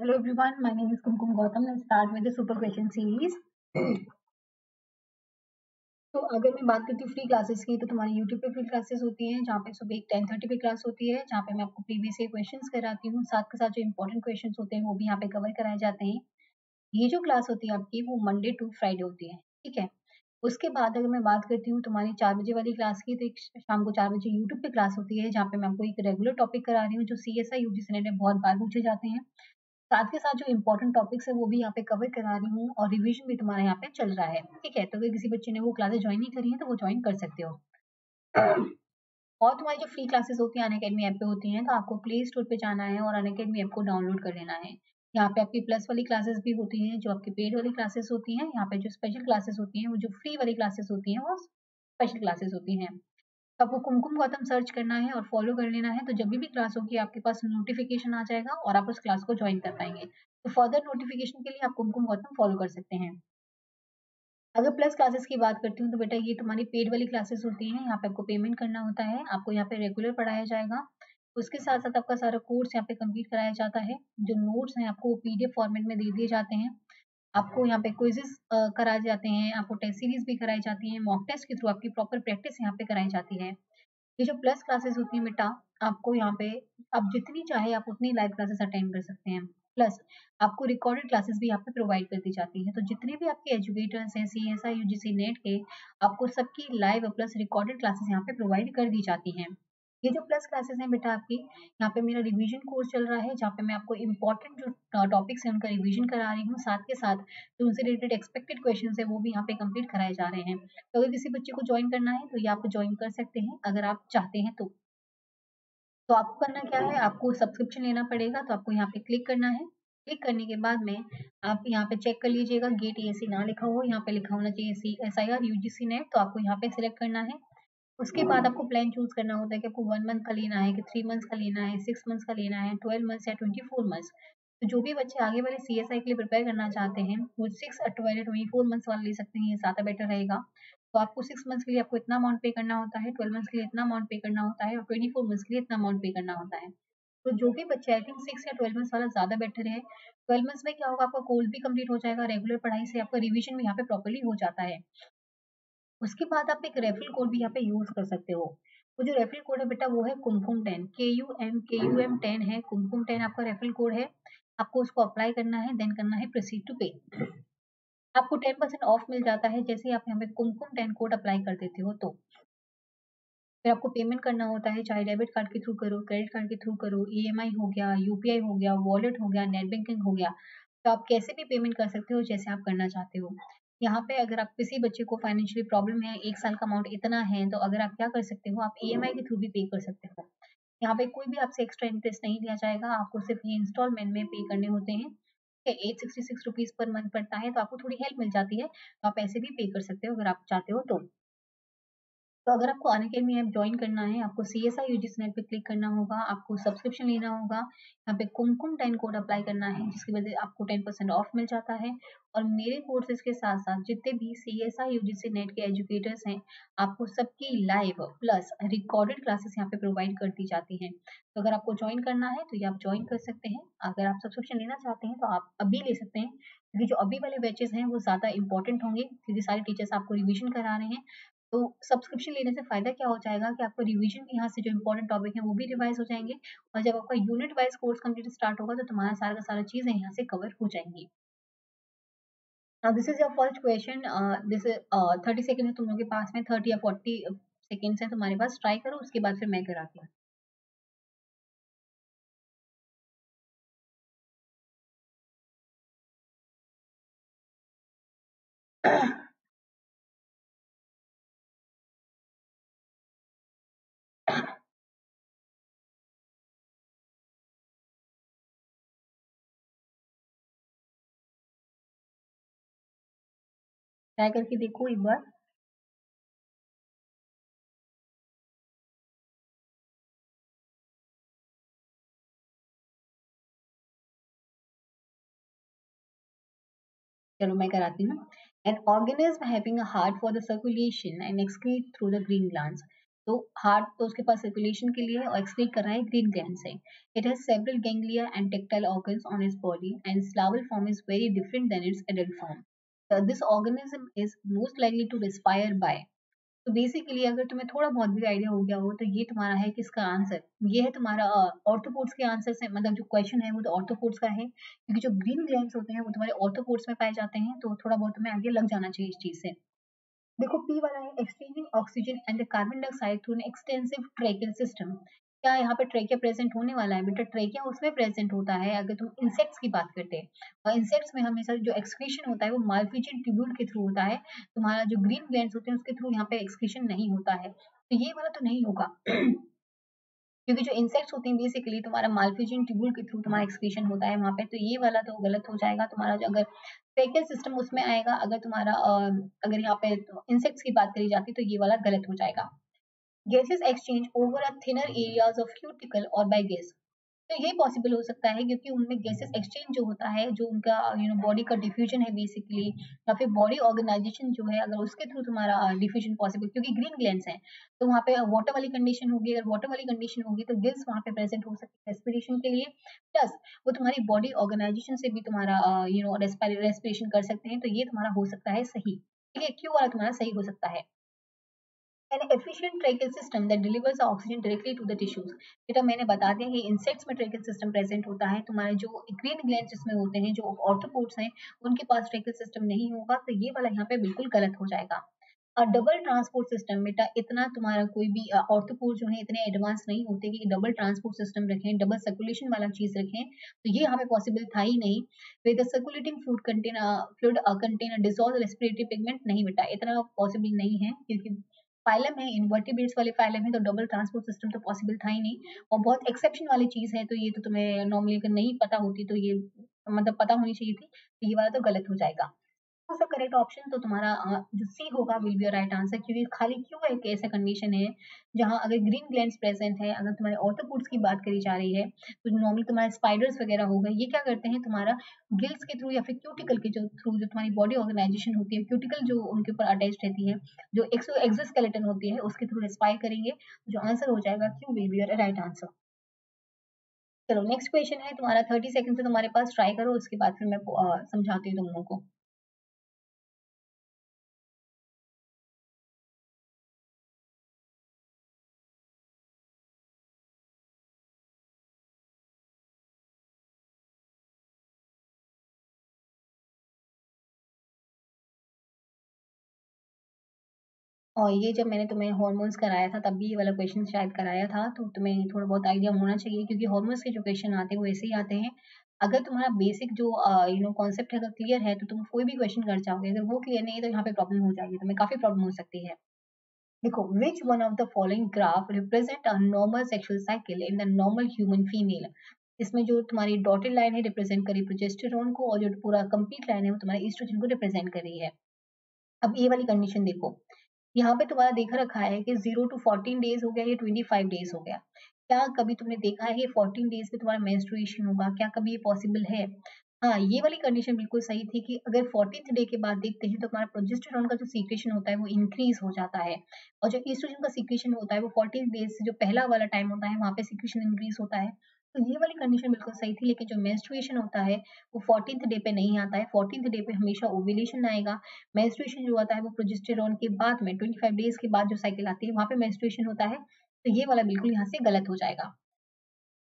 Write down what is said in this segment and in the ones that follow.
Hello everyone, my name is Kumkum Gautam. Let's start with the super question series. तो अगर मैं बात करती हूँ फ्री क्लासेस की तो तुम्हारी यूट्यूब पे फ्री क्लासेस होती हैं जहाँ पे सुबह एक टेन थर्टी पे क्लास होती है जहाँ पे मैं आपको प्रीवियस ईयर क्वेश्चंस कराती हूँ। साथ के साथ जो इंपॉर्टेंट क्वेश्चंस होते हैं वो भी यहाँ पे कवर कराए जाते हैं। ये जो क्लास होती है आपकी वो मंडे टू फ्राइडे होती है ठीक है? उसके बाद अगर मैं बात करती हूँ तुम्हारी चार बजे वाली क्लास की तो एक शाम को चार बजे यूट्यूब पे क्लास होती है जहाँ पे मैं आपको एक रेगुलर टॉपिक करा रही हूँ जो सी एस आई यू जी में बहुत बार पूछे जाते हैं। साथ के साथ जो इंपॉर्टेंट टॉपिक्स है, वो भी यहाँ पे कवर करा रही हूँ और रिविजन भी तुम्हारा यहाँ पे चल रहा है। ठीक है? तो अगर किसी बच्चे ने वो क्लासेस ज्वाइन नहीं करी है तो वो ज्वाइन कर सकते हो। और तुम्हारी जो फ्री क्लासेस होती है अन अकेडमी ऐप पे होती हैं तो आपको प्ले स्टोर पे जाना है और अन अकेडमी ऐप को डाउनलोड कर लेना है। यहाँ पे आपकी प्लस वाली क्लासेस भी होती हैं, जो आपकी पेड वाली क्लासेस होती हैं, यहाँ पे जो स्पेशल क्लासेस होती हैं, वो जो फ्री वाली क्लासेस होती हैं, वो स्पेशल क्लासेस होती हैं। आपको कुमकुम गौतम सर्च करना है और फॉलो कर लेना है तो जब भी क्लास होगी आपके पास नोटिफिकेशन आ जाएगा और आप उस क्लास को ज्वाइन कर पाएँगे। तो फर्दर नोटिफिकेशन के लिए आप कुमकुम गौतम फॉलो कर सकते हैं। अगर प्लस क्लासेस की बात करती हूँ तो बेटा ये तुम्हारी पेड वाली क्लासेस होती हैं, यहाँ पे आपको पेमेंट करना होता है, आपको यहाँ पे रेगुलर पढ़ाया जाएगा। उसके साथ साथ आपका सारा कोर्स यहाँ पे कंप्लीट कराया जाता है, जो नोट्स हैं आपको पीडीएफ फॉर्मेट में दे दिए जाते हैं। आपको यहाँ पे क्विजेस कराए जाते हैं, आपको टेस्ट सीरीज़ भी कराई जाती है मॉक टेस्ट के थ्रू आपकी प्रॉपर प्रैक्टिस यहाँ पे कराई जाती है। ये जो प्लस क्लासेस होती है बेटा, आपको यहाँ पे, आप जितनी चाहे आप उतनी लाइव क्लासेस अटेंड कर सकते हैं। प्लस आपको रिकॉर्डेड क्लासेस भी यहाँ पे प्रोवाइड कर दी जाती है। तो जितने भी आपके एजुकेटर्स हैं C S I U G C NET के, आपको सबकी लाइव प्लस रिकॉर्डेड क्लासेस यहाँ पे प्रोवाइड कर दी जाती हैं। ये जो प्लस क्लासेस हैं बेटा आपकी, यहाँ पे मेरा रिवीजन कोर्स चल रहा है, जहाँ पे मैं आपको इंपॉर्टेंट जो टॉपिक्स हैं उनका रिवीजन करा रही हूँ साथ के साथ जो उनसे रिलेटेड एक्सपेक्टेड क्वेश्चन है, वो भी यहाँ पे कंप्लीट कराए जा रहे हैं। तो अगर किसी बच्चे को ज्वाइन करना है तो ये आप ज्वाइन कर सकते हैं, अगर आप चाहते हैं तो। तो आपको करना क्या है, आपको सब्सक्रिप्शन लेना पड़ेगा तो आपको यहाँ पे क्लिक करना है। क्लिक करने के बाद में आप यहाँ पे चेक कर लीजिएगा गेट ए ना लिखा हो, यहाँ पे लिखा होना चाहिए C S I R U G C NET तो आपको यहाँ पे सिलेक्ट करना है। उसके बाद आपको प्लान चूज़ करना होता है कि आपको वन मंथ का लेना है, कि थ्री मंथ्स का लेना है सिक्स मंथ्स का लेना है ट्वेल्व मंथ्स या ट्वेंटी फोर मंथ्स तो जो भी बच्चे आगे वाले सी एस आई के लिए प्रिपेयर करना चाहते हैं, वो सिक्स ट्वेल्व या ट्वेंटी फोर मंथ्स वाला ले सकते हैं, ये ज़्यादा बेटर रहेगा। तो आपको सिक्स मंथ्स के लिए आपको इतना अमाउंट पे करना होता है ट्वेल्व मंथ्स के लिए इतना अमाउंट पे करना होता है और ट्वेंटी फोर मंथ्स के लिए इतना अमाउंट पे करना होता है। तो जो भी बच्चे आई थिंक सिक्स या ट्वेल्व मंथ्स वाला ज़्यादा बेटर है। ट्वेल्व मंथ्स में क्या होगा, आपका कोर्स भी कंप्लीट हो जाएगा रेगुलर पढ़ाई से आपका रिविजन भी यहाँ पे प्रॉपरली हो जाता है। उसके बाद आप एक रेफरल कोड भी यहाँ पे यूज़ कर सकते हो। वो जो रेफरल कोड है बेटा, वो है Kumkum ten K U M K U M ten है। कुमकुम टेन आपका रेफरल कोड है। आपको उसको अप्लाई करना है देन करना है प्रोसीड टू पे आपको टेन परसेंट ऑफ़ मिल जाता है जैसे आप यहाँ पे कुमकुम टेन कोड अप्लाई कर देते हो तो। फिर आपको पेमेंट करना होता है, चाहे डेबिट कार्ड के थ्रू करो क्रेडिट कार्ड के थ्रू करो ईएमआई हो गया यूपीआई हो गया वॉलेट हो गया नेट बैंकिंग हो गया तो आप कैसे भी पेमेंट कर सकते हो जैसे आप करना चाहते हो। यहाँ पे अगर आप किसी बच्चे को फाइनेंशियली प्रॉब्लम है, एक साल का अमाउंट इतना है तो अगर आप क्या कर सकते हो, आप ई के थ्रू भी पे कर सकते हो। यहाँ पे कोई भी आपसे एक्स्ट्रा इंटरेस्ट नहीं लिया जाएगा, आपको सिर्फ़ ये इंस्टॉलमेंट में पे करने होते हैं eight sixty six rupees per month पड़ता है तो आपको थोड़ी हेल्प मिल जाती है तो आप ऐसे भी पे कर सकते हो अगर आप चाहते हो तो। तो अगर आपको अन अकेडमी ऐप ज्वाइन करना है, आपको C S I U NET पे क्लिक करना होगा, आपको सब्सक्रिप्शन लेना होगा, यहाँ पे कुमकुम टेन कोड अप्लाई करना है, जिसकी वजह से आपको टेन परसेंट ऑफ़ मिल जाता है। और मेरे कोर्सेज के साथ साथ जितने भी C S I U NET के एजुकेटर्स हैं, आपको सबकी लाइव प्लस रिकॉर्डेड क्लासेस यहाँ पे प्रोवाइड कर दी जाती हैं। तो अगर आपको ज्वाइन करना है तो ये आप ज्वाइन कर सकते हैं। अगर आप सब्सक्रिप्शन लेना चाहते हैं तो आप अभी ले सकते हैं, क्योंकि जो अभी वाले बैचेस हैं, वो ज़्यादा इंपॉर्टेंट होंगे, क्योंकि सारे टीचर्स आपको रिविजन करा रहे हैं। तो सब्सक्रिप्शन लेने से फ़ायदा क्या हो जाएगा कि आपको रिवीजन यहाँ से जो इंपॉर्टेंट टॉपिक है वो भी रिवाइज हो जाएँगे और जब आपका unit wise course complete start होगा तो तुम्हारा सारा का सारा चीज़ें यहाँ से कवर हो जाएँगी। This is your first question this thirty second है तुम लोगों के पास में थर्टी या फोर्टी सेकेंड्स है तुम्हारे पास ट्राई करो, उसके बाद फिर मैं कराती हूँ ट्राई करके देखो एक बार। चलो मैं कराती हूँ। An organism having a heart for the circulation and excrete through the green glands तो हार्ट तो उसके पास सर्कुलेशन के लिए और एक्सक्रीट कर रहा है ग्रीन ग्लैंड से। It has several ganglia and tactile organs on its body and larval form is very different than its adult form this organism is most likely to respire by तो basically अगर तुम्हें थोड़ा बहुत भी idea हो गया हो तो ये तुम्हारा है किसका आंसर ये है तुम्हारा ऑर्थोपोड्स के आंसर से मतलब जो क्वेश्चन है वो तो ऑर्थोपोड्स का है, क्योंकि जो ग्रीन ग्लैंड्स होते हैं वो तुम्हारे ऑर्थोपोड्स में पाए जाते हैं तो थोड़ा बहुत तुम्हें आगे लग जाना चाहिए इस चीज़ से. देखो पी वाला है exchanging oxygen and carbon dioxide through an extensive tracheal system क्या यहाँ पे ट्रेकिया प्रेजेंट होने वाला है? बेटा ट्रेकिया उसमें प्रेजेंट होता है, अगर तुम इंसेक्ट्स की बात करते हैं। और इंसेक्ट्स में हमेशा जो एक्सक्रीशन होता है, वो मालफिजियन ट्यूब्यूल के थ्रू होता है। तुम्हारा जो ग्रीन ग्लैंड होते हैं, उसके थ्रू यहाँ पे एक्सक्रीशन नहीं होता है। तो ये वाला तो नहीं होगा। क्योंकि जो इंसेक्ट्स होते हैं बेसिकली तुम्हारा मालफिजियन ट्यूब्यूल के थ्रू तुम्हारा एक्सक्रीशन होता है वहाँ पे। तो ये वाला तो गलत हो जाएगा। तुम्हारा जो अगर ट्रेकियल सिस्टम उसमें आएगा, अगर तुम्हारा अगर यहाँ पे इंसेक्ट्स की बात करी जाती तो ये वाला गलत हो जाएगा। Gases exchange over a thinner areas of cuticle or by gas तो ये पॉसिबल हो सकता है क्योंकि उनमें गैसेस एक्सचेंज जो होता है, जो उनका यू नो बॉडी का डिफ्यूजन है बेसिकली या फिर बॉडी ऑर्गेनाइजेशन जो है, अगर उसके थ्रू तुम्हारा डिफ्यूजन पॉसिबल क्योंकि ग्रीन ग्लैंड है तो वहाँ पे वाटर वाली कंडीशन होगी, अगर वाटर वाली कंडीशन होगी तो गिल्स वहाँ पे प्रेजेंट हो सकती है रेस्पिरेशन के लिए प्लस वो तुम्हारी बॉडी ऑर्गेनाइजेशन से भी तुम्हारा यू नो रेस्पिरेशन कर सकते हैं तो ये तुम्हारा हो सकता है सही। ठीक है क्यों वाला तुम्हारा सही हो सकता है। An efficient tracheal system that delivers oxygen directly to the tissues. बेटा, मैंने बता दिया कि इंसेक्ट्स में ट्रेकियल सिस्टम प्रेजेंट होता है। तुम्हारे जो ग्रीन ग्लैंड जिसमें होते हैं, जो ऑर्थोपोड्स हैं, उनके पास ट्रेकियल सिस्टम नहीं होगा तो ये वाला यहाँ पे बिल्कुल गलत हो जाएगा। और डबल ट्रांसपोर्ट सिस्टम बेटा, इतना तुम्हारा कोई भी ऑर्थोपोड जो है, इतने एडवांस नहीं होते कि डबल ट्रांसपोर्ट सिस्टम रखें डबल सर्कुलेशन वाला चीज़ रखें तो ये हमें पॉसिबल था ही नहीं। With circulating fluid contain fluid contain dissolve respiratory pigment नहीं, बेटा, इतना पॉसिबल नहीं है, क्योंकि फाइलम है इन्वर्टिब्रेट्स वाले फाइलम है तो डबल ट्रांसपोर्ट सिस्टम तो पॉसिबल था ही नहीं। और बहुत एक्सेप्शन वाली चीज़ है तो ये तो तुम्हें नॉर्मली अगर नहीं पता होती तो ये मतलब पता होनी चाहिए थी तो ये वाला तो गलत हो जाएगा। द करेक्ट ऑप्शन तो तुम्हारा जो सी होगा विल बी राइट आंसर क्योंकि खाली क्यों एक ऐसा कंडीशन है, जहाँ अगर ग्रीन ग्लैंड्स प्रेजेंट है, अगर तुम्हारे ऑर्थोपोड्स की बात करी जा रही है तो नॉर्मली तुम्हारे स्पाइडर्स वगैरह हो गए, ये क्या करते हैं, तुम्हारा गिल्स के थ्रू या फिर क्यूटिकल के जो थ्रू जो तुम्हारी बॉडी ऑर्गेनाइजेशन होती है क्यूटिकल जो उनके ऊपर अटैच रहती है, जो एक्सो एक्सोस्केलेटन होती है, उसके थ्रू रेस्पायर करेंगे जो आंसर हो जाएगा Q will be right answer चलो नेक्स्ट क्वेश्चन है, तुम्हारा थर्टी सेकंड से तुम्हारे पास ट्राई करो, उसके बाद फिर मैं समझाती हूँ तुम लोगों को और ये जब मैंने तुम्हें हॉर्मोन्स कराया था, तब भी ये वाला क्वेश्चन शायद कराया था तो तुम्हें थोड़ा बहुत आइडिया होना चाहिए, क्योंकि हॉर्मोन्स के जो क्वेश्चन आते हैं, वो ऐसे ही आते हैं। अगर तुम्हारा बेसिक जो यू नो कॉन्सेप्ट है अगर क्लियर है तो तुम कोई भी क्वेश्चन कर जाओगे अगर वो क्लियर नहीं है तो यहाँ पे प्रॉब्लम हो जाएगी, तुम्हें काफ़ी प्रॉब्लम हो सकती है। देखो which one of the following graph represent a normal sexual cycle in the normal human female इसमें जो तुम्हारी डॉटेड लाइन है रिप्रेजेंट करी प्रोजेस्टेरोन को, और जो पूरा कंप्लीट लाइन है, वो तुम्हारे ईस्ट्रोजन को रिप्रेजेंट कर रही है। अब ये वाली कंडीशन देखो। यहाँ पे तुम्हारा देख रखा है कि ज़ीरो टू फोर्टीन डेज़ हो गया, या ट्वेंटी फाइव डेज़ हो गया। क्या कभी तुमने देखा है कि फोर्टीन डेज़ पे तुम्हारा मेंस्ट्रुएशन होगा? क्या कभी ये पॉसिबल है? हाँ ये वाली कंडीशन बिल्कुल सही थी कि अगर फोर्टीन डे के बाद देखते हैं तो हमारा प्रोजेस्टेरॉन का जो सीक्रेशन होता है वो इंक्रीज हो जाता है। और जो ईस्ट्रोजन का सीक्रेशन होता है, वो फोर्टीन डेज़ से जो पहला वाला टाइम होता है, वहाँ पे सीक्रेशन इंक्रीज होता है। तो ये वाली कंडीशन बिल्कुल सही थी, लेकिन जो मेंस्ट्रुएशन होता है, वो फोर्टीन डे पे नहीं आता है। फोर्टीन डे पे हमेशा ओविलेशन आएगा। मेंस्ट्रुएशन जो आता है, वो प्रोजेस्टेरॉन के बाद में ट्वेंटी फाइव डेज़ के बाद जो साइकिल आती है, वहाँ पे मेंस्ट्रुएशन होता है। तो ये वाला बिल्कुल यहाँ से गलत हो जाएगा।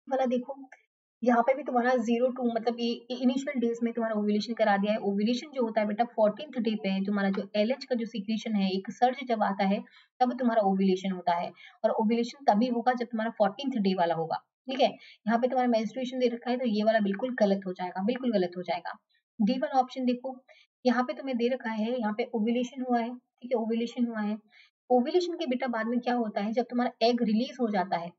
वाला देखो, यहाँ पे भी तुम्हारा ज़ीरो टू मतलब ये इनिशियल डेज़ में तुम्हारा ओविलेशन करा दिया है। ओविलेशन जो होता है बेटा फोर्टीन डे पे तुम्हारा जो एलएच का जो सिक्रेशन है, एक सर्ज जब आता है, तब तुम्हारा ओविलेशन होता है। और ओविलेशन तभी होगा जब तुम्हारा फोर्टीन डे वाला होगा। ठीक है? यहाँ पे तुम्हारा मेंस्ट्रुएशन दे रखा है तो ये वाला बिल्कुल गलत हो जाएगा, बिल्कुल गलत हो जाएगा। डी वन ऑप्शन देखो, यहाँ पे तुम्हें दे रखा है, यहाँ पे ओविलेशन हुआ है, ठीक है? ओविलेशन हुआ है। ओविलेशन के बेटा बाद में क्या होता है, जब तुम्हारा एग रिलीज़ हो जाता है,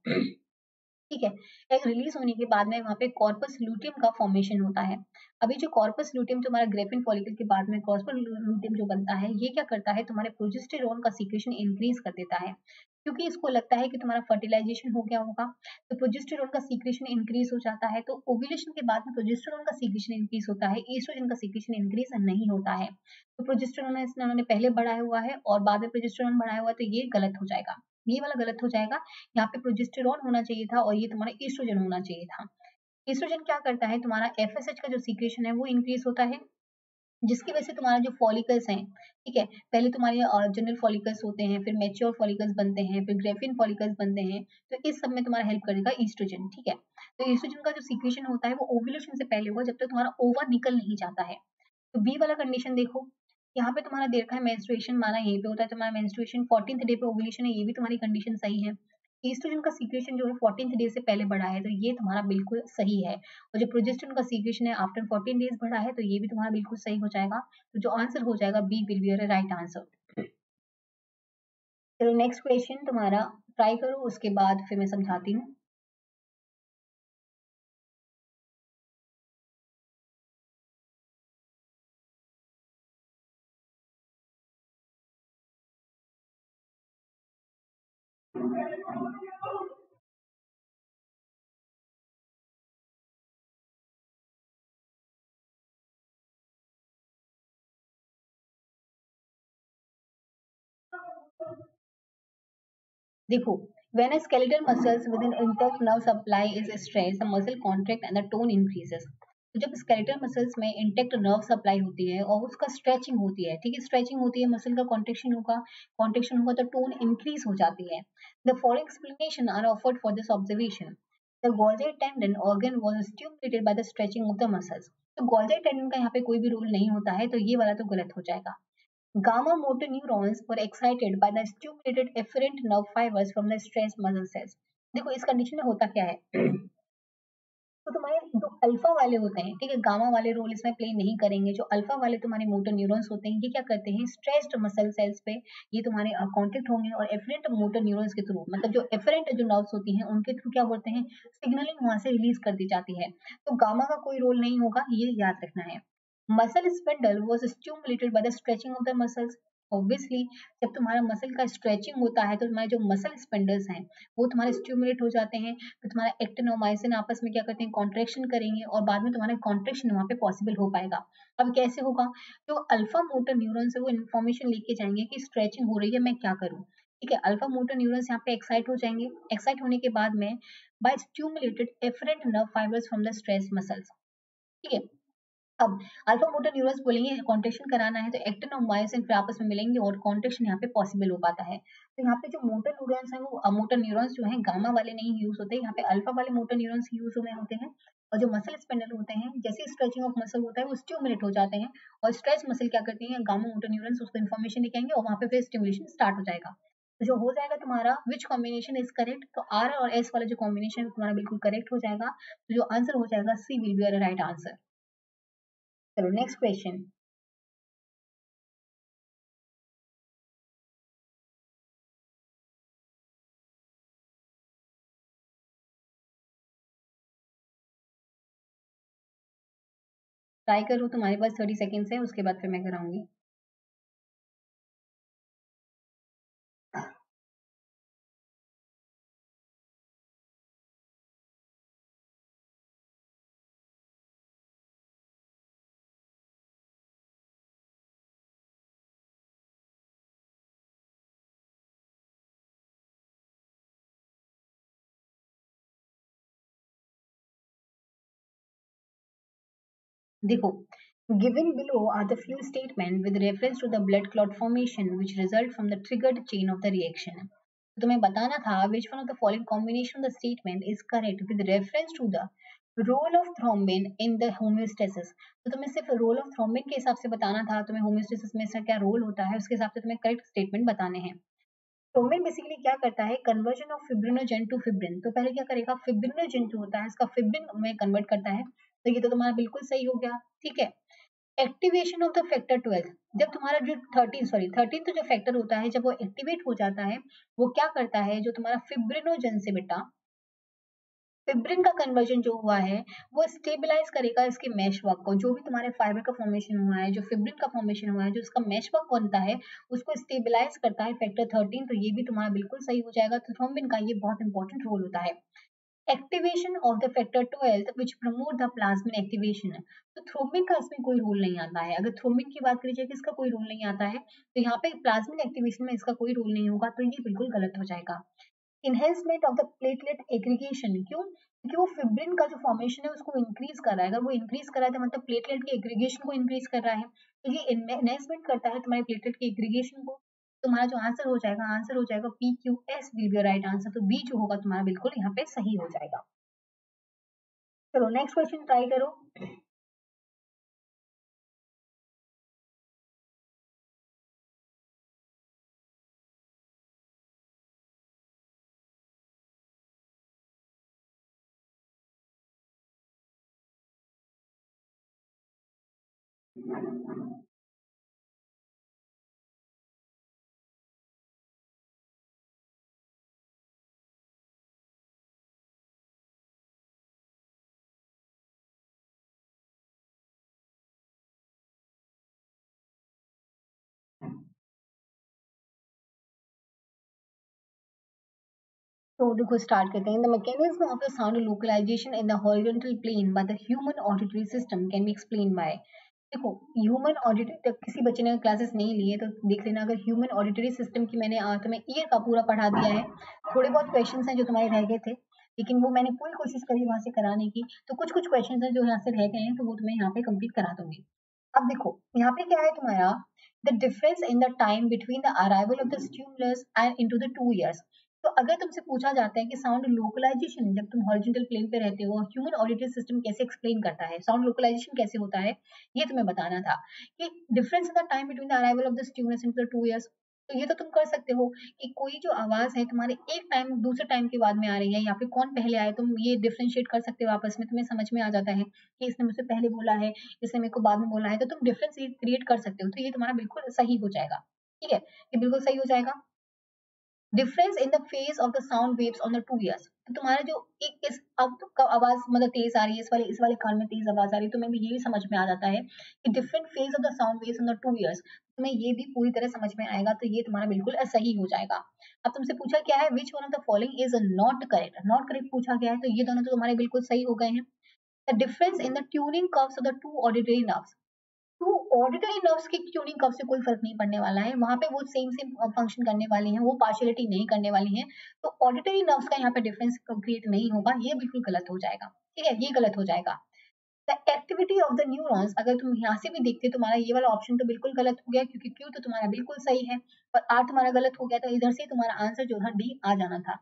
ठीक है? एग रिलीज़ होने के बाद में वहाँ पे कॉर्पस लूटियम का फॉर्मेशन होता है। अभी जो कॉर्पस लूटियम तुम्हारा ग्रेफिन फॉलिकल के बाद में कॉर्पस लूटियम जो बनता है, ये क्या करता है, तुम्हारे प्रोजेस्टेरोन का सीक्रेशन इंक्रीज कर देता है। क्योंकि इसको लगता है कि तुम्हारा फर्टिलाइजेशन हो गया होगा तो प्रोजेस्टेरोन का सीक्रेशन इंक्रीज हो जाता है तो ओव्यूलेशन के बाद में प्रोजेस्टेरोन का सीक्रेशन इंक्रीज होता है ईस्ट्रोजन का सीक्रेशन इंक्रीज नहीं होता है। तो प्रोजेस्टेरोन इन्होंने पहले बढ़ाया हुआ है और बाद में प्रोजेस्टेरोन बढ़ाया हुआ है तो ये गलत हो जाएगा। ये वाला गलत हो जाएगा, यहाँ पे प्रोजेस्टेरॉन होना चाहिए था और ये तुम्हारा ईस्ट्रोजन होना चाहिए था। ईस्ट्रोजन क्या करता है, तुम्हारा एफएसएच का जो सीक्रेशन है वो इंक्रीज होता है जिसकी वजह से तुम्हारा जो फॉलिकल्स हैं, ठीक है, पहले तुम्हारे जनरल फॉलिकल्स होते हैं, फिर मेच्योर फॉलिकल्स बनते हैं, फिर ग्रेफिन फॉलिकल्स बनते हैं तो इस सब में तुम्हारा हेल्प करेगा ईस्ट्रोजन ठीक है? तो ईस्ट्रोजन का जो सीक्रेशन होता है, वो ओव्यूलेशन से पहले होगा जब तक तो तुम्हारा ओवर निकल नहीं जाता है। तो बी वाला कंडीशन देखो, यहाँ पे तुम्हारा देखा है मेंस्ट्रुएशन माना यहीं पे होता है तुम्हारा मेंस्ट्रुएशन फोर्टीन डे पे ओवुलेशन है, ये भी तुम्हारी कंडीशन सही है। ईस्ट्रोजन का सीक्रेशन जो है फोर्टीन डे से पहले बढ़ा है तो ये तुम्हारा बिल्कुल सही है। और जो प्रोजेस्टन का सीक्रेशन है आफ्टर फोर्टीन डेज़ बढ़ा है तो ये भी तुम्हारा बिल्कुल सही हो जाएगा। तो जो आंसर हो जाएगा B will be right answer चलो नेक्स्ट क्वेश्चन तुम्हारा ट्राई करो, उसके बाद फिर मैं समझाती हूँ। देखो when a skeletal muscles with an intact nerve supply is stressed the muscle contract and the tone increases तो जब स्केलेटल मसल्स में इंटेक्ट नर्व सप्लाई होती है और उसका स्ट्रेचिंग होती है, ठीक है? स्ट्रेचिंग होती है मसल का कॉन्ट्रेक्शन होगा कॉन्ट्रेक्शन होगा तो टोन इंक्रीज हो जाती है। The following explanation are offered for this observation the Golgi tendon organ was stimulated by the stretching of the muscles तो गोल्जे टेंडन का यहाँ पे कोई भी रोल नहीं होता है तो ये वाला तो गलत हो जाएगा। Gamma motor neurons were excited by the stimulated efferent nerve fibers from the stressed muscle cells. देखो, इस कंडीशन में होता क्या है? तो तुम्हारे अल्फ़ा वाले होते हैं, ठीक है? गामा वाले रोल इसमें प्ले नहीं करेंगे। जो अल्फ़ा वाले तुम्हारे मोटर न्यूरॉन्स होते हैं, ये क्या करते हैं? स्ट्रेस्ड मसल सेल्स पे ये तुम्हारे कॉन्टेक्ट होंगे और एफरेंट मोटर न्यूरॉन्स के थ्रू मतलब जो एफरेंट जो नर्व्स होती हैं, उनके थ्रू क्या बोलते हैं? सिग्नलिंग वहाँ से रिलीज़ कर दी जाती है। तो गामा का कोई रोल नहीं होगा, ये याद रखना है। Muscle spindle was stimulated by the stretching of the muscles obviously जब तुम्हारा मसल का स्ट्रेचिंग होता है तो तुम्हारे जो मसल स्पेंडल्स हैं, वो तुम्हारे स्ट्यूमुलेट हो जाते हैं। तो तुम्हारा एक्टिन और माइसिन आपस में क्या करते हैं कॉन्ट्रेक्शन करेंगे और बाद में तुम्हारा कॉन्ट्रेक्शन वहाँ पे पॉसिबल हो पाएगा। अब कैसे होगा? जो अल्फ़ा मोटर न्यूरॉन से वो इन्फॉर्मेशन लेके जाएँगे कि स्ट्रेचिंग हो रही है, मैं क्या करूँ? ठीक है अल्फ़ा मोटर न्यूरॉन्स यहाँ पे एक्साइट हो जाएँगे। एक्साइट होने के बाद में by stimulated afferent nerve fibres from the stress muscles ठीक है अब अल्फ़ा मोटर न्यूरॉन्स बोलेंगे कॉन्ट्रेक्शन कराना है तो एक्टिन और मायोसिन फिर आपस में मिलेंगे और कॉन्ट्रेक्शन यहाँ पे पॉसिबल हो पाता है। तो यहाँ पे जो मोटर न्यूरॉन्स हैं वो मोटर न्यूरॉन्स जो हैं गामा वाले नहीं यूज़ होते, यहाँ पे अल्फ़ा वाले मोटर न्यूरॉन्स यूज़ हुए होते हैं, और जो मसल स्पेंडल होते हैं, जैसे स्ट्रेचिंग ऑफ़ मसल होता है, वो स्ट्यूमुलेट हो जाते हैं, और स्ट्रेच मसल क्या करती है गामा मोटर न्यूरॉन्स उसको इन्फॉर्मेशन लेके और वहाँ पे फिर स्टिमुलेशन स्टार्ट हो जाएगा। तो जो हो जाएगा तुम्हारा विच कॉम्बिनेशन इज़ करेक्ट तो आर और एस वाला जो कॉम्बिनेशन तुम्हारा बिल्कुल करेक्ट हो जाएगा। तो जो आंसर हो जाएगा C will be uh right answer चलो नेक्स्ट क्वेश्चन ट्राई करो, तुम्हारे पास थर्टी सेकेंड्स है, उसके बाद फिर मैं कराऊँगी देखो given below are the few statement with reference to the blood clot formation which result from the triggered chain of the reaction तुम्हें बताना था which one of the following combination of the statement is correct with reference to the role of thrombin in the homeostasis तो तुम्हें सिर्फ़ role of thrombin के हिसाब से बताना था, तुम्हें होम्योस्टेसिस में इसका क्या रोल होता है, उसके हिसाब से तुम्हें करेक्ट स्टेटमेंट बताने हैं। थ्रोम्बिन बेसिकली क्या करता है conversion of fibrinogen to fibrin तो पहले क्या करेगा फिब्रिनोजन जो होता है, इसका फिब्रिन में कन्वर्ट करता है। तो ये तो तुम्हारा बिल्कुल सही हो गया, ठीक है? Activation of the factor twelfth जब तुम्हारा जो थर्टीन सॉरी थर्टीन तो जो फैक्टर होता है, जब वो एक्टिवेट हो जाता है, वो क्या करता है? जो तुम्हारा फिब्रिनोजन से बेटा फिब्रिन का कन्वर्जन जो हुआ है, वो स्टेबलाइज करेगा इसके मैश वर्क को। जो भी तुम्हारे फाइबर का फॉर्मेशन हुआ है, जो फिब्रिन का फॉर्मेशन हुआ है, जो इसका मैश वर्क बनता है, उसको स्टेबलाइज करता है फैक्टर थर्टीन तो ये भी तुम्हारा बिल्कुल सही हो जाएगा। तो थ्रोम्बिन का ये बहुत इंपॉर्टेंट रोल होता है। Activation of the factor twelfth which promote the plasmin activation तो थ्रोमिन का इसमें कोई रोल नहीं आता है। अगर थ्रोमिन की बात करी जाए कि इसका कोई रोल नहीं आता है तो यहाँ पे प्लाज्मिन एक्टिवेशन में इसका कोई रोल नहीं होगा तो ये बिल्कुल गलत हो जाएगा। Enhancement of the platelet aggregation क्यों? क्योंकि वो फिब्रिन का जो फॉर्मेशन है, उसको इंक्रीज कर रहा है। अगर वो इंक्रीज कर रहा है तो मतलब प्लेटलेट के एग्रीगेशन को इंक्रीज कर रहा है। तो ये इनहेंसमेंट करता है तुम्हारे प्लेटलेट के एग्रीगेशन को। तुम्हारा जो आंसर हो जाएगा आंसर हो जाएगा P Q S will be right answer तो बी जो होगा तुम्हारा बिल्कुल यहाँ पे सही हो जाएगा। चलो नेक्स्ट क्वेश्चन ट्राई करो। तो देखो स्टार्ट करते हैं। The mechanism of the sound localisation in the horizontal plane by the human auditory system can be explain by देखो ह्यूमन ऑडिटरी किसी बच्चे ने क्लासेस नहीं लिए तो देख लेना, अगर ह्यूमन ऑडिटरी सिस्टम की मैंने तुम्हें ईयर का पूरा पढ़ा दिया है, थोड़े बहुत क्वेश्चन हैं जो तुम्हारे रह गए थे, लेकिन वो मैंने पूरी कोशिश करी वहाँ से कराने की तो कुछ कुछ क्वेश्चन हैं जो यहाँ से रह गए हैं तो वो तुम्हें यहाँ पे कंप्लीट करा दूँगी। अब देखो, यहाँ पे क्या है तुम्हारा? The difference in the time between the arrival of the stimulus and into the two ears तो अगर तुमसे पूछा जाता है कि साउंड लोकलाइजेशन जब तुम हॉरिजॉन्टल प्लेन पे रहते हो ह्यूमन ऑडिटरी सिस्टम कैसे एक्सप्लेन करता है साउंड लोकलाइजेशन कैसे होता है, ये तुम्हें बताना था कि difference in the time between the arrival of the stimulus in two ears तो ये तो तुम कर सकते हो कि कोई जो आवाज़ है तुम्हारे एक टाइम दूसरे टाइम के बाद में आ रही है या फिर कौन पहले आए, तुम ये डिफ्रेंशिएट कर सकते हो आपस में, तुम्हें समझ में आ जाता है कि इसने मुझसे पहले बोला है, इसने मेरे को बाद में बोला है तो तुम डिफरेंस क्रिएट कर सकते हो तो ये तुम्हारा बिल्कुल सही हो जाएगा, ठीक है? ये बिल्कुल सही हो जाएगा। Difference in the phase of the sound waves on the two ears तो तुम्हारा जो एक इस अब का आवाज़ मतलब तेज आ रही है, इस वाले इस वाले कान में तेज आवाज़ आ रही है तुम्हें भी ये भी समझ में आ जाता है कि different phase of the sound waves on the two ears तुम्हें ये भी पूरी तरह समझ में आएगा तो ये तुम्हारा बिल्कुल सही हो जाएगा। अब तुमसे पूछा क्या है which one of the following is not correct not correct पूछा गया है तो ये दोनों तो तुम्हारे बिल्कुल सही हो गए हैं। The difference in the tuning curves of the two auditory nerves तो ऑडिटरी नर्व्स की ट्यूनिंग कब से कोई फ़र्क नहीं पड़ने वाला है? वहाँ पे वो सेम सेम फ़ंक्शन करने वाली हैं, वो पार्शियलिटी नहीं करने वाली हैं। तो ऑडिटरी नर्व्स का यहाँ पे डिफरेंस क्रिएट नहीं होगा, ये बिल्कुल गलत हो जाएगा। ठीक है? ये गलत हो जाएगा। The activity of the neurons अगर तुम यहाँ से भी देखते तुम्हारा ये वाला ऑप्शन तो बिल्कुल गलत हो गया, क्योंकि क्यू तो तुम्हारा बिल्कुल सही है और आर तुम्हारा गलत हो गया तो इधर से तुम्हारा आंसर जो था डी आ जाना था।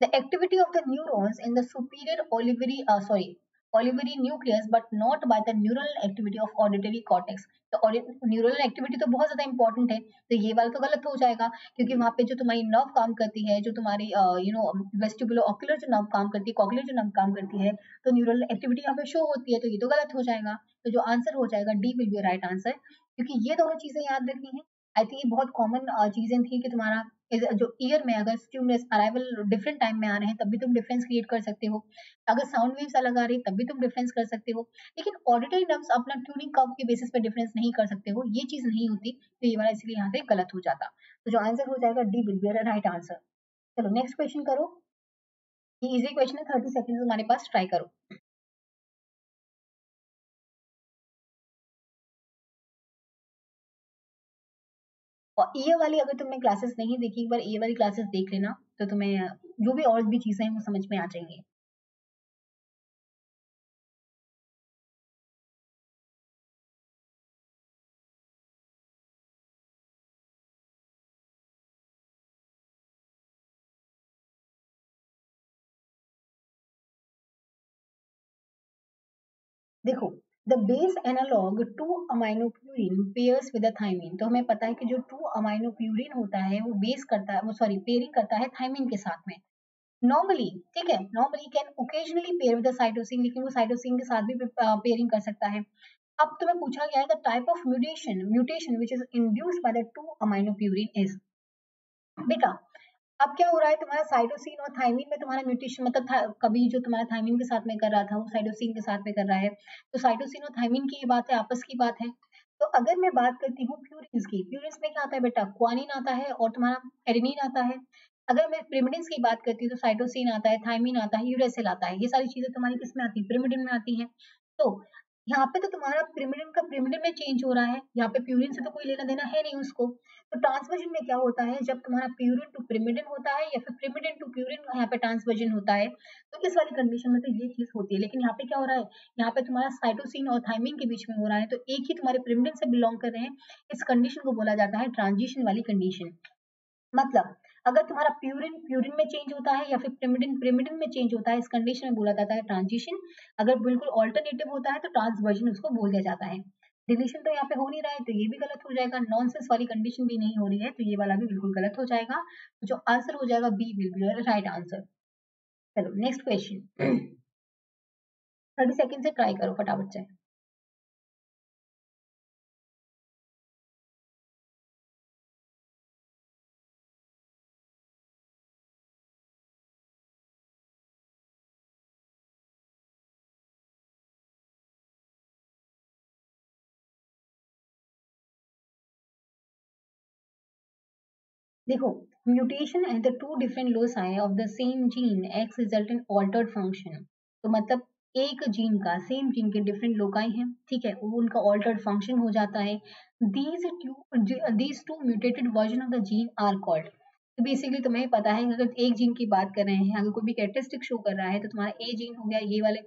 The activity of the neurons in the superior olivary sorry olivary nucleus, but not by the neural activity of auditory cortex. तो न्यूरल एक्टिविटी तो बहुत ज़्यादा इंपॉर्टेंट है तो ये वाला तो गलत हो जाएगा, क्योंकि वहाँ पे जो तुम्हारी नर्व काम करती है, जो तुम्हारी यू नो वेस्टिबुलो ऑक्यूलर जो नर्व काम करती है कॉकुलर जो नर्व काम करती है तो न्यूरल एक्टिविटी यहाँ पे शो होती है तो ये तो गलत हो जाएगा तो जो आंसर हो जाएगा D will be right answer क्योंकि ये दोनों चीज़ें याद रखनी है. आई थिंक ये बहुत कॉमन चीज़ें थी कि तुम्हारा जो ईयर में अगर स्टिमुलस अराइवल डिफरेंट टाइम में आ रहे हैं, तब भी तुम डिफरेंस क्रिएट कर सकते हो। अगर साउंड वेव्स अलग आ रही है, तब भी तुम डिफरेंस कर सकते हो। लेकिन ऑडिटरी नर्व्स अपना ट्यूनिंग कर्व के बेसिस पे डिफरेंस नहीं कर सकते हो, ये चीज़ नहीं होती तो ये वाला इसलिए यहाँ से गलत हो जाता। तो जो आंसर हो जाएगा D will be right answer चलो नेक्स्ट क्वेश्चन करो। ये इजी क्वेश्चन है थर्टी सेकेंड हमारे पास ट्राई करो। और ये वाली अगर तुमने क्लासेस नहीं देखी, एक बार ये वाली क्लासेस देख लेना तो तुम्हें जो भी और भी चीज़ें हैं वो समझ में आ जाएँगी। देखो the base analogue to aminopurine pairs with thymine तो हमें पता है कि जो टू अमाइनोप्यूरिन होता है, वो बेस करता है, वो सॉरी पेयरिंग करता है थाइमिन के साथ में। नॉर्मली ठीक है normally can occasionally pair with cytosine लेकिन वो साइटोसिन के साथ भी पेयरिंग कर सकता है। अब तुम्हें पूछा गया है the type of mutation mutation which is induced by the two aminopurine is बेटा अब क्या हो रहा है? तुम्हारा साइटोसिन और थाइमिन में तुम्हारा म्यूटेशन मतलब कभी जो तुम्हारा थाइमिन के साथ में कर रहा था, वो साइटोसिन के साथ में कर रहा है। तो साइटोसिन और थाइमिन की ये बात है, आपस की बात है। तो अगर मैं बात करती हूँ प्यूरिन की प्यूरिन में क्या आता है बेटा? क्वानिन आता है और तुम्हारा एडेनिन आता है। अगर मैं प्रिमिडिन्स की बात करती हूँ तो साइटोसिन आता है थाइमिन आता है यूरेसिल आता है, ये सारी चीज़ें तुम्हारी किसमें आती है? प्रिमिडिन में आती है। तो यहाँ पे तो तुम्हारा प्रिमिडिन का प्रिमिडिन में चेंज हो रहा है। यहाँ पे प्यूरिन से तो कोई लेना देना है नहीं उसको। तो ट्रांसवर्जन में क्या होता है? जब तुम्हारा प्यूरिन टू प्रिमिडिन होता है या फिर प्रिमिडिन टू प्यूरिन यहाँ पे ट्रांसवर्जन होता है तो इस वाली कंडीशन में तो ये चीज़ होती है। लेकिन यहाँ पे क्या हो रहा है? यहाँ पे तुम्हारा साइटोसिन और थाइमिन के बीच में हो रहा है तो एक ही तुम्हारे प्रिमिडिन से बिलोंग कर रहे हैं। इस कंडीशन को बोला जाता है ट्रांजिशन वाली कंडीशन मतलब अगर तुम्हारा प्यूरिन प्यूरिन में चेंज होता है या फिर प्रिमिडिन प्रिमिडिन में चेंज होता है, इस कंडीशन में बोला जाता है ट्रांजिशन अगर बिल्कुल ऑल्टरनेटिव होता है तो ट्रांसवर्जन उसको बोल दिया जाता है। डिलीशन तो यहाँ पे हो नहीं रहा है तो ये भी गलत हो जाएगा। नॉनसेंस वाली कंडीशन भी नहीं हो रही है तो ये वाला भी बिल्कुल गलत हो जाएगा। तो जो आंसर हो जाएगा B will be right answer चलो नेक्स्ट क्वेश्चन थर्टी सेकेंड से ट्राई करो फटाफट से। देखो mutation at the two different loci of the same gene X result in altered function तो मतलब एक जीन का सेम जीन के डिफरेंट लोकाई हैं, ठीक है? उनका ऑल्टर्ड फ़ंक्शन हो जाता है। These two these two mutated version of the gene are called तो बेसिकली तुम्हें पता है अगर एक जीन की बात कर रहे हैं, अगर कोई भी कैरेक्टरिस्टिक शो कर रहा है तो तुम्हारा ए जीन हो गया, ये वाले।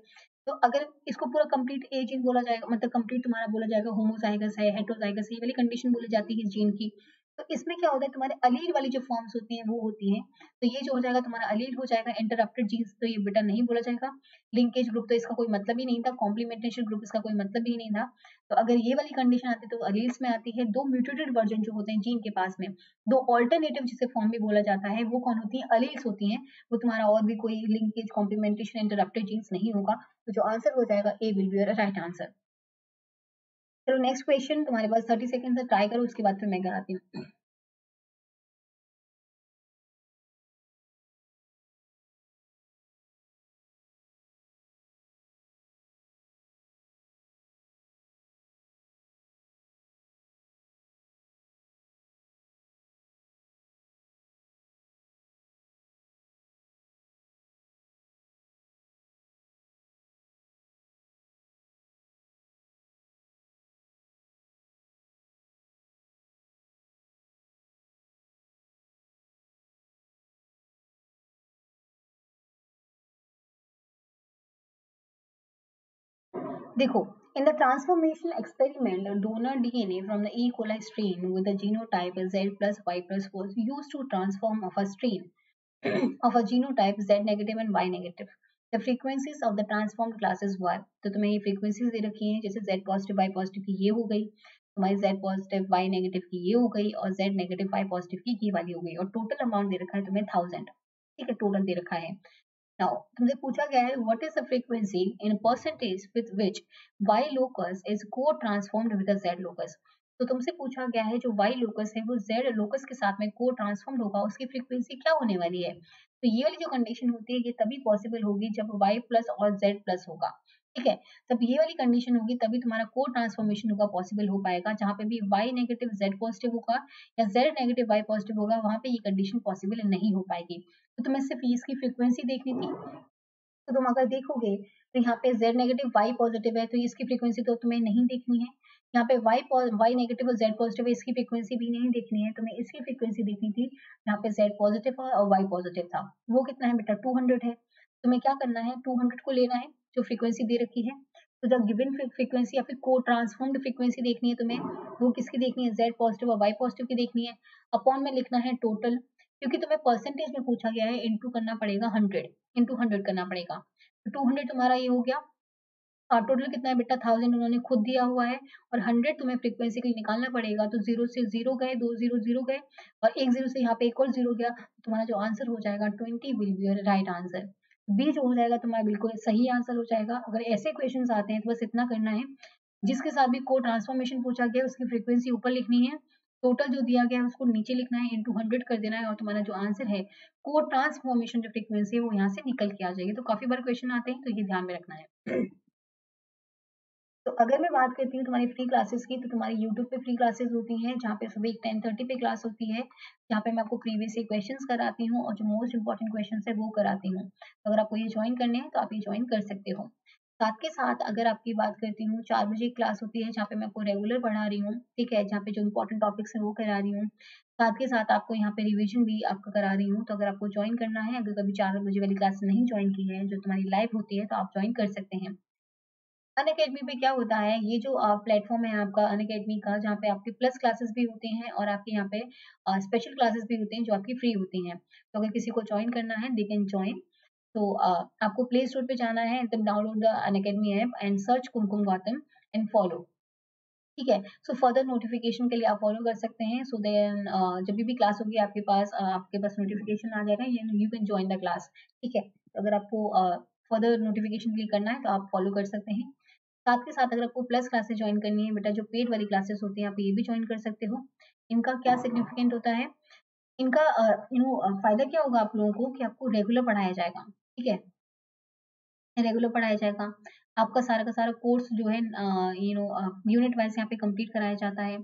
तो अगर इसको पूरा कंप्लीट ए जीन बोला जाएगा मतलब कंप्लीट तुम्हारा बोला जाएगा होमोजाइगस है हेट्रोजाइगस है, ये वाली कंडीशन बोली जाती है जीन की। तो इसमें क्या होता है, तुम्हारे अलील वाली जो फॉर्म्स होती हैं, वो होती हैं। तो ये जो हो जाएगा, तुम्हारा अलील हो जाएगा इंटरप्टेड जीन्स तो ये बेटा नहीं बोला जाएगा। लिंकेज ग्रुप तो इसका कोई मतलब ही नहीं था कॉम्प्लीमेंटेशन ग्रुप इसका कोई मतलब ही नहीं था। तो अगर ये वाली कंडीशन आती तो अलील्स में आती है दो म्यूटेटेड वर्जन जो होते हैं जीन के पास में। दो ऑल्टरनेटिव जिसे फॉर्म भी बोला जाता है, वो कौन होती है? अलील्स होती हैं। वो तुम्हारा और भी कोई लिंकेज कॉम्प्लीमेंटेशन इंटरप्टेड जीन्स नहीं होगा। तो जो आंसर हो जाएगा A will be right answer चलो नेक्स्ट क्वेश्चन तुम्हारे पास थर्टी सेकेंड से ट्राई करो, उसके बाद फिर मैं कराती हूँ। देखो in the transformation experiment donor dna from the e coli strain with the genotype z plus y plus was used to transform of a strain of a genotype z negative and y negative the frequencies of the transformed classes were तो तुम्हें ये frequencies दे रखी हैं जैसे z positive y positive की ये हो गई तुम्हारी z positive y negative की ये हो गई और z negative y positive की ये वाली हो गई और total amount दे रखा है तुम्हें थाउज़ेंड ठीक है टोटल दे रखा है Now, तुमसे पूछा गया है what is the frequency in percentage with which y locus is co-transformed with the z locus? तो तुमसे पूछा गया है जो y locus है वो z locus के साथ में को ट्रांसफॉर्म होगा उसकी फ्रीक्वेंसी क्या होने वाली है तो ये वाली जो कंडीशन होती है ये तभी पॉसिबल होगी जब y प्लस और z प्लस होगा ठीक है? तब ये वाली कंडीशन होगी, तभी तुम्हारा को ट्रांसफॉर्मेशन होगा पॉसिबल हो पाएगा। जहाँ पे भी वाई नेगेटिव जेड पॉजिटिव होगा या जेड नेगेटिव वाई पॉजिटिव होगा, वहाँ पे ये कंडीशन पॉसिबल नहीं हो पाएगी। तो तुम्हें सिर्फ़ इसकी फ्रीक्वेंसी देखनी थी। तो तुम अगर देखोगे तो यहाँ पे जेड नेगेटिव वाई पॉजिटिव है तो इसकी फ्रीक्वेंसी तो तुम्हें नहीं देखनी है। यहाँ पे y वाई नेगेटिव और z पॉजिटिव है इसकी फ्रीक्वेंसी भी नहीं देखनी है। तुम्हें इसकी फ्रीक्वेंसी देखनी थी, यहाँ पे z पॉजिटिव था और y पॉजिटिव था। वो कितना है बेटा? 200 है। तो तुम्हें क्या करना है? 200 को लेना है। जो फ्रीक्वेंसी दे रखी है। तो जब गिवन फ्रीक्वेंसी या फिर को ट्रांसफॉर्म्ड फ्रीक्वेंसी देखनी है तुम्हें, वो किसकी देखनी है? जेड पॉजिटिव और वाई पॉजिटिव की देखनी है। अपॉन में लिखना है टोटल क्योंकि तुम्हें परसेंटेज में पूछा गया है इंटू करना पड़ेगा हंड्रेड इंटू हंड्रेड करना पड़ेगा। तो टू हंड्रेड तुम्हारा ये हो गया। और टोटल कितना है बेटा? थाउज़ेंड उन्होंने खुद दिया हुआ है और हंड्रेड तुम्हें फ्रीक्वेंसी के लिए निकालना पड़ेगा। तो ज़ीरो से ज़ीरो गए, दो ज़ीरो ज़ीरो गए और एक ज़ीरो से यहाँ पे एक और ज़ीरो गया। तो तुम्हारा जो आंसर हो जाएगा twenty will be right answer B जो हो जाएगा तुम्हारा बिल्कुल सही आंसर हो जाएगा। अगर ऐसे क्वेश्चन आते हैं तो बस इतना करना है। जिसके साथ भी को ट्रांसफॉर्मेशन पूछा गया उसकी फ्रीक्वेंसी ऊपर लिखनी है। टोटल जो दिया गया है, उसको नीचे लिखना है इंटू हंड्रेड कर देना है और तुम्हारा जो आंसर है को ट्रांसफॉर्मेशन जो फ्रिक्वेंसी है, वो यहाँ से निकल के आ जाएगी। तो काफ़ी बार क्वेश्चन आते हैं तो ये ध्यान में रखना है। तो अगर मैं बात करती हूँ तुम्हारी फ्री क्लासेस की तो तुम्हारी यूट्यूब पे फ्री क्लासेस होती हैं, जहाँ पे सुबह टेन थर्टी पे क्लास होती है, जहाँ पे मैं आपको प्रीवियस से क्वेश्चन कराती हूँ और जो मोस्ट इंपॉर्टेंट क्वेश्चन है वो कराती हूँ। तो अगर आपको ये ज्वाइन करने हैं तो आप ये ज्वाइन कर सकते हो। साथ के साथ अगर आपकी बात करती हूँ, चार बजे क्लास होती है, जहाँ पे मैं आपको रेगुलर पढ़ा रही हूँ, ठीक है, जहाँ पे जो इंपॉर्टेंट टॉपिक्स है वो करा रही हूँ। साथ के साथ आपको यहाँ पे रिवीजन भी आपका करा रही हूँ तो अगर आपको ज्वाइन करना है, अगर कभी चार बजे वाली क्लास नहीं ज्वाइन की है, जो तुम्हारी लाइव होती है तो आप ज्वाइन कर सकते हैं। अन अकेडमी पे क्या होता है, ये जो प्लेटफॉर्म है आपका अन अकेडमी का, जहाँ पे आपके प्लस क्लासेस भी होते हैं और आपके यहाँ पे स्पेशल क्लासेस भी होते हैं जो आपकी फ्री होती हैं। तो अगर किसी को ज्वाइन करना है दे कैन ज्वाइन तो आपको प्ले स्टोर पे जाना है, एकदम download the Unacademy app and search Kumkum Gautam and follow ठीक है? सो फर्दर नोटिफिकेशन के लिए आप फॉलो कर सकते हैं सो so देन जब भी क्लास होगी आपके पास आपके पास नोटिफिकेशन आ जाएगा you can join the class ठीक है? तो अगर आपको फर्दर नोटिफिकेशन के लिए करना है तो आप फॉलो कर सकते हैं। साथ के साथ अगर आपको प्लस क्लासेस ज्वाइन करनी है, बेटा, जो पेड वाली क्लासेस होती हैं, आप ये भी ज्वाइन कर सकते हो। इनका क्या सिग्निफिकेंट होता है? इनका यू नो फ़ायदा क्या होगा आप लोगों को कि आपको रेगुलर पढ़ाया जाएगा, ठीक है? रेगुलर पढ़ाया जाएगा। आपका सारा का सारा कोर्स जो है यू नो यूनिट वाइज यहाँ पे कंप्लीट कराया जाता है।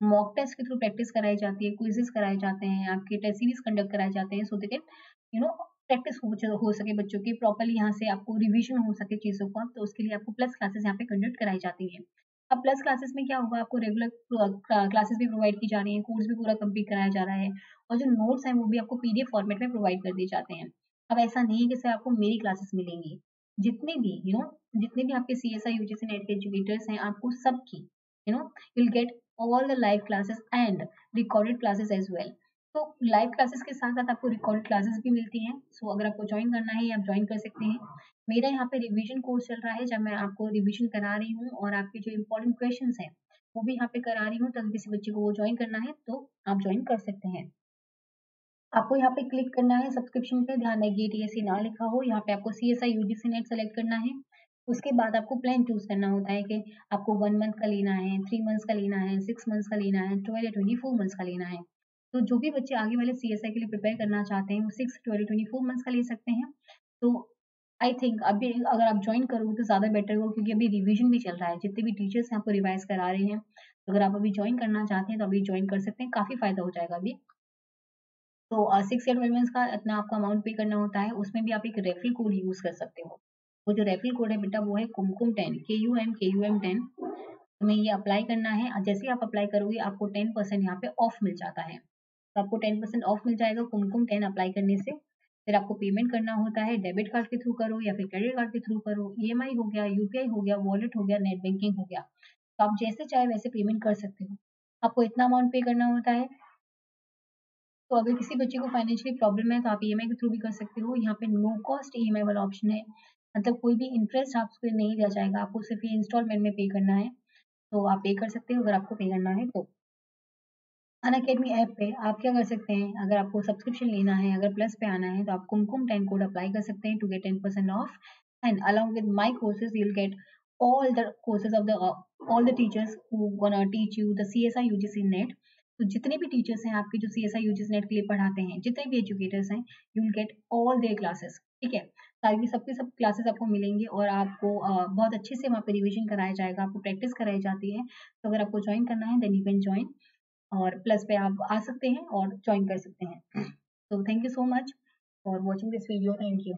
मॉक टेस्ट के थ्रू प्रैक्टिस कराई जाती है क्विजेस कराए जाते हैं, आपके टेस्ट सीरीज़ कंडक्ट कराए जाते हैं so they you know practice हो, हो सके बच्चों की प्रॉपरली यहाँ से आपको रिविजन हो सके चीज़ों का तो उसके लिए आपको प्लस क्लासेस यहाँ पे कंडक्ट कराई जाती है। अब प्लस क्लासेस में क्या होगा आपको रेगुलर क्लासेस भी प्रोवाइड की जा रही है कोर्स भी पूरा कंप्लीट कराया जा रहा है और जो नोट्स हैं वो भी आपको पीडीएफ फॉर्मेट में प्रोवाइड कर दिए जाते हैं। अब ऐसा नहीं है कि सर आपको मेरी क्लासेस मिलेंगी जितने भी यू नो जितने भी आपके C S I UGC NET के एजुकेटर्स हैं आपको सबकी you know will get all the live classes and recorded classes as well तो लाइव क्लासेस के साथ साथ आपको रिकॉर्ड क्लासेस भी मिलती हैं। सो अगर आपको ज्वाइन करना है, आप ज्वाइन कर सकते हैं। मेरा यहाँ पे रिवीजन कोर्स चल रहा है, जब मैं आपको रिवीजन करा रही हूँ और आपके जो इंपॉर्टेंट क्वेश्चन हैं, वो भी यहाँ पे करा रही हूँ तो अगर किसी बच्चे को वो ज्वाइन करना है तो आप ज्वाइन कर सकते हैं। आपको यहाँ पे क्लिक करना है सब्सक्रिप्शन पे, ध्यान रखिए टी ना लिखा हो, यहाँ पे आपको C S I UGC NET select करना है। उसके बाद आपको प्लान चूज़ करना होता है कि आपको वन मंथ का लेना है थ्री मंथ्स का लेना है सिक्स मंथ्स का लेना है ट्वेल्व या ट्वेंटी फोर मंथ्स का लेना है। तो जो भी बच्चे आगे वाले सी के लिए प्रिपेयर करना चाहते हैं, वो six twelve twenty four months का ले सकते हैं। तो आई थिंक अभी अगर आप ज्वाइन करोगे तो ज़्यादा बेटर होगा क्योंकि अभी रिविजन भी चल रहा है। जितने भी टीचर्स हैं, आपको रिवाइज करा रहे हैं। तो अगर आप अभी ज्वाइन करना चाहते हैं तो अभी ज्वाइन कर सकते हैं। काफ़ी फ़ायदा हो जाएगा अभी। तो सिक्स या ट्वेल्व मंथ्स का इतना आपको अमाउंट पे करना होता है। उसमें भी आप एक रेफरल कोड यूज़ कर सकते हो। वो जो रेफरल कोड है बेटा, वो है Kumkum ten K U M K U M ten तुम्हें ये अप्लाई करना है। जैसे आप अप्लाई करोगे, आपको टेन परसेंट यहाँ पे ऑफ़ मिल जाता है। तो आपको टेन परसेंट ऑफ़ मिल जाएगा कुमकुम टेन अप्लाई करने से। फिर आपको पेमेंट करना होता है डेबिट कार्ड के थ्रू करो या फिर क्रेडिट कार्ड के थ्रू करो ईएमआई हो गया यूपीआई हो गया वॉलेट हो गया नेट बैंकिंग हो गया। तो आप जैसे चाहे वैसे पेमेंट कर सकते हो। आपको इतना अमाउंट पे करना होता है। तो अगर किसी बच्चे को फाइनेंशियली प्रॉब्लम है तो आप ईएमआई के थ्रू भी कर सकते हो। यहाँ पे नो कॉस्ट ईएमआई वाला ऑप्शन है। मतलब कोई भी इंटरेस्ट आपको नहीं दिया जाएगा। आपको सिर्फ़ ये इंस्टॉलमेंट में पे करना है। तो आप पे कर सकते हो अगर आपको पे करना है तो। अन अकेडमी ऐप पे आप क्या कर सकते हैं? अगर आपको सब्सक्रिप्शन लेना है, अगर प्लस पे आना है तो आप कुमकुम टेन कोड अप्लाई कर सकते हैं to get ten percent off and along with my courses you'll get all the courses of the, all the teachers who gonna teach you the CSI UGC net. तो जितने भी teachers हैं, आपके जो C S I UGC NET के लिए पढ़ाते हैं, जितने भी एजुकेटर्स हैं you will get all their classes ठीक है? ताकि सबके सब क्लासेस आपको मिलेंगे और आपको बहुत अच्छे से वहाँ पे रिविजन कराया जाएगा, आपको प्रैक्टिस कराई जाती है। तो अगर आपको ज्वाइन करना है देन यू कैन ज्वाइन और प्लस पे आप आ सकते हैं और ज्वाइन कर सकते हैं। So thank you so much for watching this video thank you